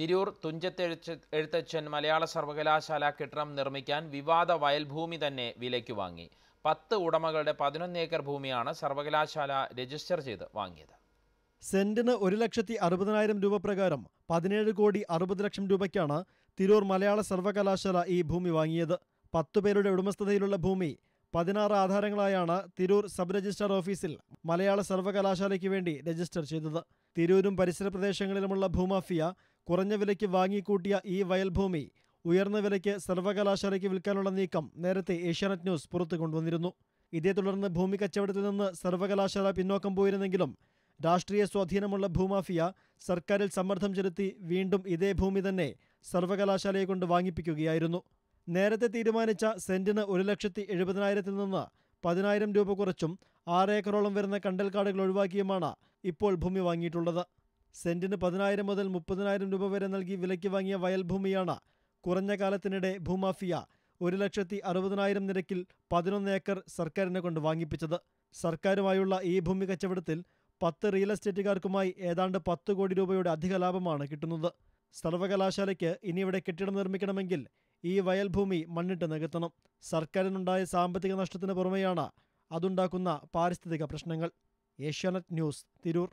തിരൂർ തുഞ്ചത്തെഴുച്ച എഴുത്തച്ഛൻ മലയാള സർവകലാശാല കെട്ടിടം നിർമ്മിക്കാൻ വിവാദ വയൽഭൂമി തന്നെ വിലയ്ക്ക് വാങ്ങി. പത്ത് ഉടമകളുടെ പതിനൊന്ന് ഏക്കർ ഭൂമിയാണ് സർവകലാശാല രജിസ്റ്റർ ചെയ്ത് വാങ്ങിയത്. സെന്റിന് ഒരു ലക്ഷത്തി അറുപതിനായിരം രൂപ പ്രകാരം പതിനേഴ് കോടി അറുപത് ലക്ഷം രൂപയ്ക്കാണ് തിരൂർ മലയാള സർവകലാശാല ഈ ഭൂമി വാങ്ങിയത്. പത്തു പേരുടെ ഉടമസ്ഥതയിലുള്ള ഭൂമി പതിനാറ് ആധാരങ്ങളായാണ് തിരൂർ സബ് രജിസ്ട്രാർ ഓഫീസിൽ മലയാള സർവകലാശാലയ്ക്ക് വേണ്ടി രജിസ്റ്റർ ചെയ്തത്. തിരൂരും പരിസര പ്രദേശങ്ങളിലുമുള്ള ഭൂമാഫിയ കുറഞ്ഞ വിലയ്ക്ക് വാങ്ങിക്കൂട്ടിയ ഈ വയൽഭൂമി ഉയർന്ന വിലയ്ക്ക് സർവകലാശാലയ്ക്ക് വിൽക്കാനുള്ള നീക്കം നേരത്തെ ഏഷ്യാനെറ്റ് ന്യൂസ് പുറത്തു കൊണ്ടുവന്നിരുന്നു. ഇതേ തുടർന്ന് ഭൂമി കച്ചവടത്തിൽ നിന്ന് സർവകലാശാല പിന്നോക്കം പോയിരുന്നെങ്കിലും രാഷ്ട്രീയ സ്വാധീനമുള്ള ഭൂമാഫിയ സർക്കാരിൽ സമ്മർദ്ദം ചെലുത്തി വീണ്ടും ഇതേ ഭൂമി തന്നെ സർവകലാശാലയെ കൊണ്ട് വാങ്ങിപ്പിക്കുകയായിരുന്നു. നേരത്തെ തീരുമാനിച്ച സെന്റിന് ഒരു ലക്ഷത്തി എഴുപതിനായിരത്തിൽ നിന്ന് പതിനായിരം രൂപ കുറച്ചും ആറ് ഏക്കറോളം വരുന്ന കണ്ടൽക്കാടുകൾ ഒഴിവാക്കിയുമാണ് ഇപ്പോൾ ഭൂമി വാങ്ങിയിട്ടുള്ളത്. സെന്റിന് പതിനായിരം മുതൽ മുപ്പതിനായിരം രൂപ വരെ നൽകി വിലയ്ക്ക് വാങ്ങിയ വയൽ ഭൂമിയാണ് കുറഞ്ഞ കാലത്തിനിടെ ഭൂമാഫിയ ഒരു ലക്ഷത്തി അറുപതിനായിരം നിരക്കിൽ പതിനൊന്ന് ഏക്കർ സർക്കാരിനെ കൊണ്ട് വാങ്ങിപ്പിച്ചത്. സർക്കാരുമായുള്ള ഈ ഭൂമി കച്ചവടത്തിൽ പത്ത് റിയൽ എസ്റ്റേറ്റുകാർക്കുമായി ഏതാണ്ട് പത്ത് കോടി രൂപയുടെ അധിക ലാഭമാണ് കിട്ടുന്നത്. സർവകലാശാലയ്ക്ക് ഇനി ഇവിടെ കെട്ടിടം നിർമ്മിക്കണമെങ്കിൽ ഈ വയൽഭൂമി മണ്ണിട്ട് നികത്തണം. സർക്കാരിനുണ്ടായ സാമ്പത്തിക നഷ്ടത്തിന് പുറമെയാണ് അതുണ്ടാക്കുന്ന പാരിസ്ഥിതിക പ്രശ്നങ്ങൾ. Asianet news Tirur.